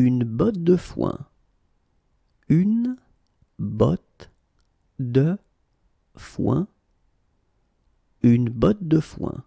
Une botte de foin. Une botte de foin. Une botte de foin.